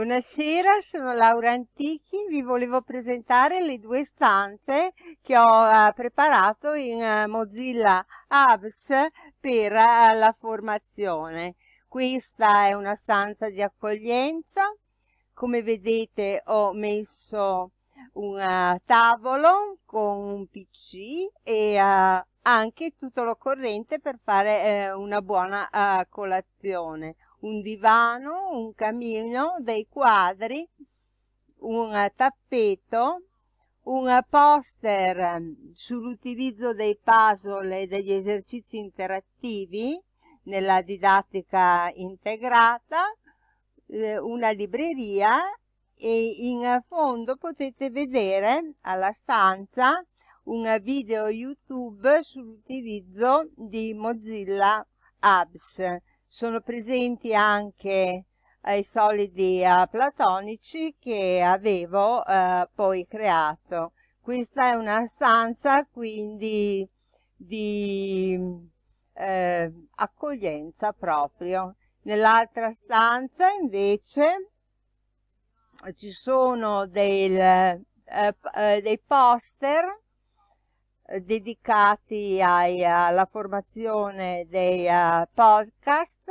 Buonasera, sono Laura Antichi, vi volevo presentare le due stanze che ho uh, preparato in uh, Mozilla Hubs per uh, la formazione. Questa è una stanza di accoglienza, come vedete ho messo un tavolo con un pc e anche tutto l'occorrente per fare una buona colazione un divano, un camino, dei quadri, un tappeto, un poster ehm, sull'utilizzo dei puzzle e degli esercizi interattivi nella didattica integrata, eh, una libreria e in fondo potete vedere alla stanza un video YouTube sull'utilizzo di Mozilla Apps sono presenti anche i solidi uh, platonici che avevo uh, poi creato. Questa è una stanza quindi di eh, accoglienza proprio. Nell'altra stanza invece ci sono del, eh, dei poster dedicati ai, alla formazione dei uh, podcast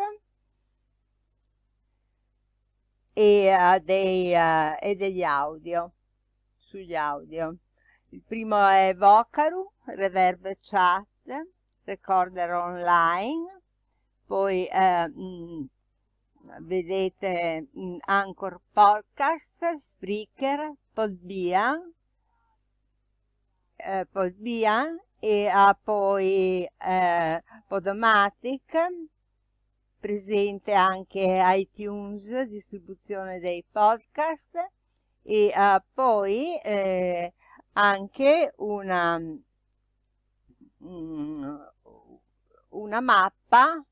e, uh, dei, uh, e, degli audio, sugli audio. Il primo è Vocaru, Reverb Chat, Recorder Online, poi mh, mm, vedete mh, mm, Anchor Podcast, Spreaker, Podbean, eh, e ha poi eh, Podomatic, presente anche iTunes, distribuzione dei podcast e ha poi eh, anche una, mm, una mappa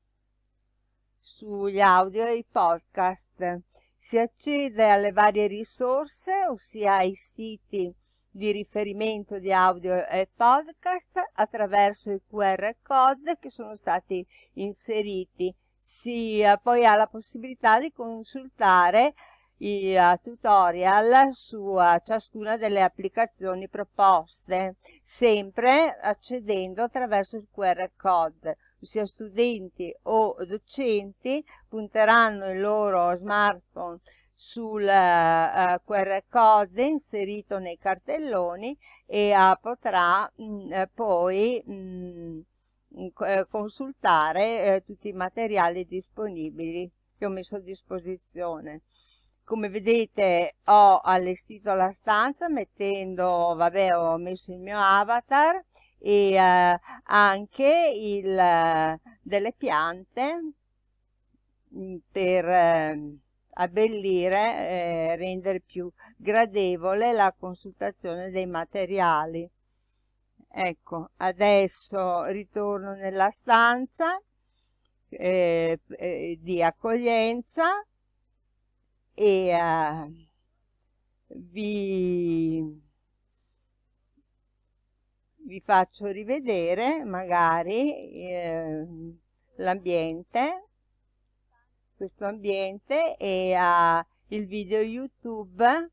sugli audio e i podcast. Si accede alle varie risorse, ossia ai siti di riferimento di audio e podcast attraverso i QR code che sono stati inseriti. Si eh, poi ha la possibilità di consultare i uh, tutorial su uh, ciascuna delle applicazioni proposte, sempre accedendo attraverso il QR code. Sia studenti o docenti punteranno il loro smartphone sul uh, QR code inserito nei cartelloni e uh, potrà mh, mm, eh, poi mh, mm, consultare eh, tutti i materiali disponibili che ho messo a disposizione. Come vedete ho allestito la stanza mettendo, vabbè, ho messo il mio avatar e eh, anche il, delle piante mm, per eh, abbellire e rendere più gradevole la consultazione dei materiali. Ecco, adesso ritorno nella stanza eh, eh, di accoglienza e eh, vi, vi faccio rivedere magari eh, l'ambiente questo ambiente e il video YouTube